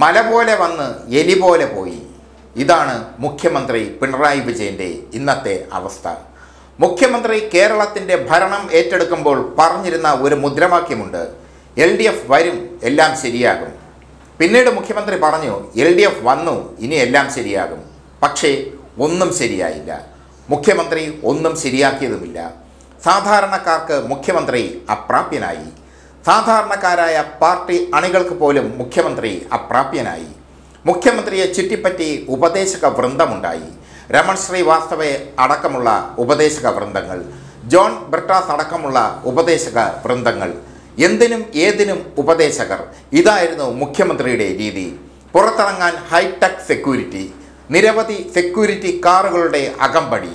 മല പോലെ വന്ന് എലി പോലെ പോയി. ഇതാണ് മുഖ്യമന്ത്രി പിണറായി വിജയന്റെ ഇന്നത്തെ അവസ്ഥ. മുഖ്യമന്ത്രി കേരളത്തിന്റെ ഭരണം ഏറ്റെടുക്കുമ്പോൾ പറഞ്ഞിരുന്ന ഒരു മുദ്രാവാക്യമുണ്ട്. എൽ ഡി എഫ് വരും എല്ലാം ശരിയാകും. പിന്നീട് മുഖ്യമന്ത്രി പറഞ്ഞു എൽ ഡി എഫ് വന്നു ഇനി എല്ലാം ശരിയാകും. പക്ഷേ ഒന്നും ശരിയായില്ല. മുഖ്യമന്ത്രി ഒന്നും ശരിയാക്കിയതുമില്ല. സാധാരണക്കാർക്ക് മുഖ്യമന്ത്രി അപ്രാപ്യനായി. സാധാരണക്കാരായ പാർട്ടി അണികൾക്ക് പോലും മുഖ്യമന്ത്രി അപ്രാപ്യനായി. മുഖ്യമന്ത്രിയെ ചുറ്റിപ്പറ്റി ഉപദേശക വൃന്ദമുണ്ടായി. രമൺ ശ്രീവാസ്തവയെ അടക്കമുള്ള ഉപദേശക വൃന്ദങ്ങൾ ജോൺ ബ്രിട്ടാസ് അടക്കമുള്ള ഉപദേശക വൃന്ദങ്ങൾ എന്തിനും ഏതിനും ഉപദേശകർ. ഇതായിരുന്നു മുഖ്യമന്ത്രിയുടെ രീതി. പുറത്തിറങ്ങാൻ ഹൈടെക് സെക്യൂരിറ്റി നിരവധി സെക്യൂരിറ്റി കാറുകളുടെ അകമ്പടി.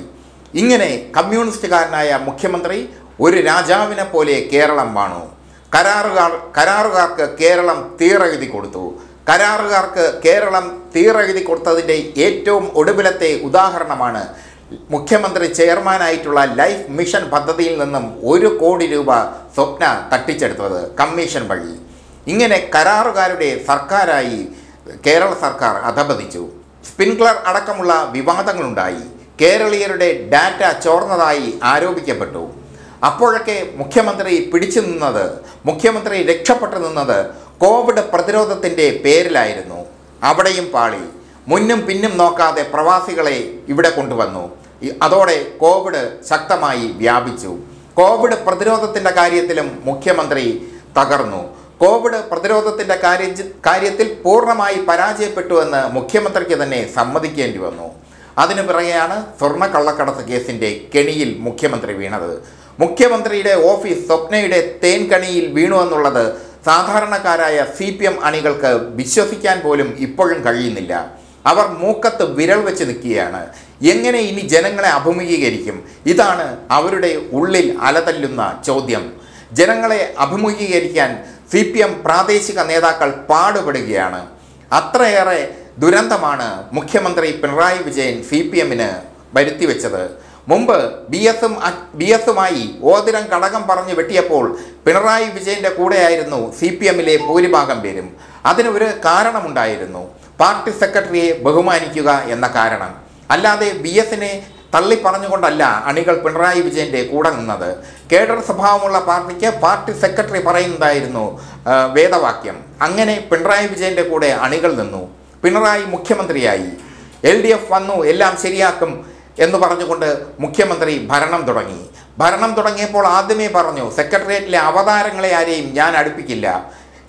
ഇങ്ങനെ കമ്മ്യൂണിസ്റ്റുകാരനായ മുഖ്യമന്ത്രി ഒരു രാജാവിനെ പോലെ കേരളം വാണു. കരാറുകാർ കരാറുകാർക്ക് കേരളം തീറെഴുതി കൊടുത്തു. കരാറുകാർക്ക് കേരളം തീറെഴുതി കൊടുത്തതിന്റെ ഏറ്റവും ഒടുവിലത്തെ ഉദാഹരണമാണ് മുഖ്യമന്ത്രി ചെയർമാനായിട്ടുള്ള ലൈഫ് മിഷൻ പദ്ധതിയിൽ നിന്നും ഒരു കോടി രൂപ സ്വപ്ന തട്ടിച്ചെടുത്തത് കമ്മീഷൻ വഴി. ഇങ്ങനെ കരാറുകാരുടെ സർക്കാരായി കേരള സർക്കാർ അധപതിച്ചു. സ്പിൻക്ലർ അടക്കമുള്ള വിവാദങ്ങളുണ്ടായി. കേരളീയരുടെ ഡാറ്റ ചോർന്നതായി ആരോപിക്കപ്പെട്ടു. അപ്പോഴൊക്കെ മുഖ്യമന്ത്രി പിടിച്ചു നിന്നത് മുഖ്യമന്ത്രി രക്ഷപ്പെട്ടു നിന്നത് കോവിഡ് പ്രതിരോധത്തിന്റെ പേരിലായിരുന്നു. അവിടെയും പാളി. മുന്നും പിന്നും നോക്കാതെ പ്രവാസികളെ ഇവിടെ കൊണ്ടുവന്നു. അതോടെ കോവിഡ് ശക്തമായി വ്യാപിച്ചു. കോവിഡ് പ്രതിരോധത്തിന്റെ കാര്യത്തിലും മുഖ്യമന്ത്രി തകർന്നു. കോവിഡ് പ്രതിരോധത്തിന്റെ കാര്യ കാര്യത്തിൽ പൂർണമായി പരാജയപ്പെട്ടുവെന്ന് മുഖ്യമന്ത്രിക്ക് തന്നെ സമ്മതിക്കേണ്ടി വന്നു. അതിനു പിറകെയാണ് സ്വർണ കള്ളക്കടത്ത് കേസിന്റെ കെണിയിൽ മുഖ്യമന്ത്രി വീണത്. മുഖ്യമന്ത്രിയുടെ ഓഫീസ് സ്വപ്നയുടെ തേൻകണിയിൽ വീണു എന്നുള്ളത് സാധാരണക്കാരായ സി പി എം അണികൾക്ക് വിശ്വസിക്കാൻ പോലും ഇപ്പോഴും കഴിയുന്നില്ല. അവർ മൂക്കത്ത് വിരൽ വെച്ച് നിൽക്കുകയാണ്. എങ്ങനെ ഇനി ജനങ്ങളെ അഭിമുഖീകരിക്കും? ഇതാണ് അവരുടെ ഉള്ളിൽ അലതല്ലുന്ന ചോദ്യം. ജനങ്ങളെ അഭിമുഖീകരിക്കാൻ സി പി എം പ്രാദേശിക നേതാക്കൾ പാടുപെടുകയാണ്. അത്രയേറെ ദുരന്തമാണ് മുഖ്യമന്ത്രി പിണറായി വിജയൻ സി പി എമ്മിന് വരുത്തിവെച്ചത്. മുമ്പ് ബി എസും ബി എസുമായി ഓതിരം കടകം പറഞ്ഞു വെട്ടിയപ്പോൾ പിണറായി വിജയന്റെ കൂടെയായിരുന്നു സി പി എമ്മിലെ ഭൂരിഭാഗം പേരും. അതിന് ഒരു കാരണമുണ്ടായിരുന്നു. പാർട്ടി സെക്രട്ടറിയെ ബഹുമാനിക്കുക എന്ന കാരണം. അല്ലാതെ ബി എസിനെ തള്ളി പറഞ്ഞുകൊണ്ടല്ല അണികൾ പിണറായി വിജയന്റെ കൂടെ നിന്നത്. കേഡർ സ്വഭാവമുള്ള പാർട്ടിക്ക് പാർട്ടി സെക്രട്ടറി പറയുന്നതായിരുന്നു വേദവാക്യം. അങ്ങനെ പിണറായി വിജയന്റെ കൂടെ അണികൾ നിന്നു. പിണറായി മുഖ്യമന്ത്രിയായി. എൽ ഡി എഫ് വന്നു എല്ലാം ശരിയാക്കും. എന്ന് പറഞ്ഞുകൊണ്ട് മുഖ്യമന്ത്രി ഭരണം തുടങ്ങി. ഭരണം തുടങ്ങിയപ്പോൾ ആദ്യമേ പറഞ്ഞു സെക്രട്ടേറിയറ്റിലെ അവതാരങ്ങളെ ആരെയും ഞാൻ അടുപ്പിക്കില്ല.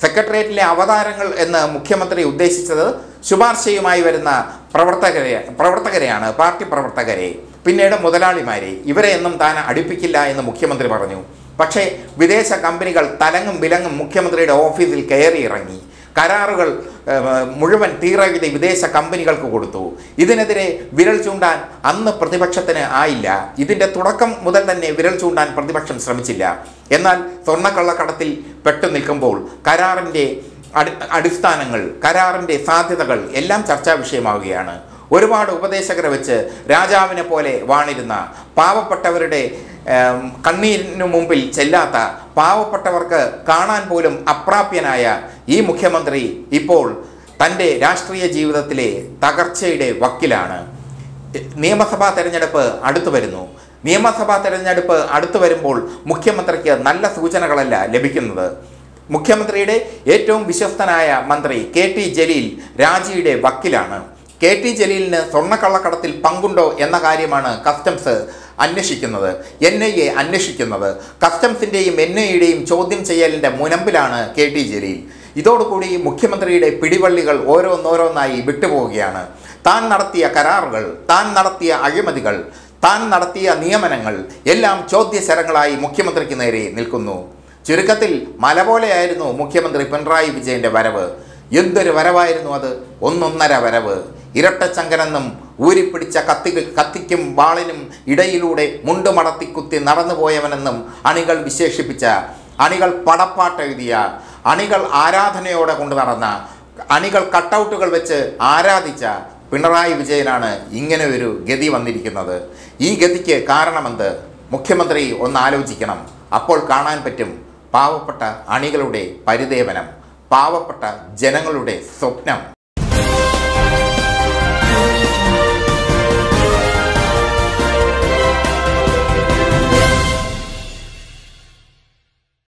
സെക്രട്ടേറിയറ്റിലെ അവതാരങ്ങൾ എന്ന് മുഖ്യമന്ത്രി ഉദ്ദേശിച്ചത് ശുപാർശയുമായി വരുന്ന പ്രവർത്തകരെ പ്രവർത്തകരെയാണ് പാർട്ടി പ്രവർത്തകരെ. പിന്നീട് മുതലാളിമാരെ. ഇവരെയൊന്നും താൻ അടുപ്പിക്കില്ല എന്ന് മുഖ്യമന്ത്രി പറഞ്ഞു. പക്ഷേ വിദേശ കമ്പനികൾ തലങ്ങും വിലങ്ങും മുഖ്യമന്ത്രിയുടെ ഓഫീസിൽ കയറി ഇറങ്ങി കരാറുകൾ മുഴുവൻ തീറെഴുതി വിദേശ കമ്പനികൾക്ക് കൊടുത്തു. ഇതിനെതിരെ വിരൽ ചൂണ്ടാൻ അന്ന് പ്രതിപക്ഷത്തിന് ആയില്ല. ഇതിന്റെ തുടക്കം മുതൽ തന്നെ വിരൽ ചൂണ്ടാൻ പ്രതിപക്ഷം ശ്രമിച്ചില്ല. എന്നാൽ സ്വർണക്കള്ളക്കടത്തിൽ പെട്ടു നിൽക്കുമ്പോൾ കരാറിന്റെ അടി അടിസ്ഥാനങ്ങൾ കരാറിന്റെ സാധ്യതകൾ എല്ലാം ചർച്ചാ വിഷയമാവുകയാണ്. ഒരുപാട് ഉപദേശകരെ വെച്ച് രാജാവിനെ പോലെ വാണിരുന്ന പാവപ്പെട്ടവരുടെ കണ്ണീരിനു മുമ്പിൽ ചെല്ലാത്ത പാവപ്പെട്ടവർക്ക് കാണാൻ പോലും അപ്രാപ്യനായ ഈ മുഖ്യമന്ത്രി ഇപ്പോൾ തന്റെ രാഷ്ട്രീയ ജീവിതത്തിലെ തകർച്ചയുടെ വക്കിലാണ്. നിയമസഭാ തെരഞ്ഞെടുപ്പ് അടുത്തു വരുന്നു. നിയമസഭാ തെരഞ്ഞെടുപ്പ് അടുത്തു വരുമ്പോൾ മുഖ്യമന്ത്രിക്ക് നല്ല സൂചനകളല്ല ലഭിക്കുന്നത്. മുഖ്യമന്ത്രിയുടെ ഏറ്റവും വിശ്വസ്തനായ മന്ത്രി കെ ടി ജലീൽ രാജിയുടെ വക്കിലാണ്. കെ ടി ജലീലിന് സ്വർണക്കള്ളക്കടത്തിൽ പങ്കുണ്ടോ എന്ന കാര്യമാണ് കസ്റ്റംസ് അന്വേഷിക്കുന്നത് എൻ ഐ എ അന്വേഷിക്കുന്നത് കസ്റ്റംസിന്റെയും എൻ ഐ യുടെയും ചോദ്യം ചെയ്യലിന്റെ മുനമ്പിലാണ് കെ ടി ജലീൽ. ഇതോടുകൂടി മുഖ്യമന്ത്രിയുടെ പിടിവള്ളികൾ ഓരോന്നോരോന്നായി വിട്ടുപോവുകയാണ്. താൻ നടത്തിയ കരാറുകൾ താൻ നടത്തിയ അഴിമതികൾ താൻ നടത്തിയ നിയമനങ്ങൾ എല്ലാം ചോദ്യശരങ്ങളായി മുഖ്യമന്ത്രിക്ക് നേരെ നിൽക്കുന്നു. ചുരുക്കത്തിൽ മല പോലെയായിരുന്നു മുഖ്യമന്ത്രി പിണറായി വിജയന്റെ വരവ്. എന്തൊരു വരവായിരുന്നു അത്? ഒന്നൊന്നര വരവ്. ഇരട്ടച്ചങ്കനെന്നും ഊരിപ്പിടിച്ച കത്തി കത്തിക്കും വാളിനും ഇടയിലൂടെ മുണ്ടുമടത്തി കുത്തി നടന്നുപോയവനെന്നും അണികൾ വിശേഷിപ്പിച്ച അണികൾ പടപ്പാട്ടെഴുതിയ അണികൾ ആരാധനയോടെ കൊണ്ടു നടന്ന അണികൾ കട്ടൗട്ടുകൾ വെച്ച് ആരാധിച്ച പിണറായി വിജയനാണ് ഇങ്ങനെ ഒരു ഗതി വന്നിരിക്കുന്നത്. ഈ ഗതിക്ക് കാരണമെന്ത്? മുഖ്യമന്ത്രി ഒന്ന് ആലോചിക്കണം. അപ്പോൾ കാണാൻ പറ്റും പാവപ്പെട്ട അണികളുടെ പരിദേവനം പാവപ്പെട്ട ജനങ്ങളുടെ സ്വപ്നം.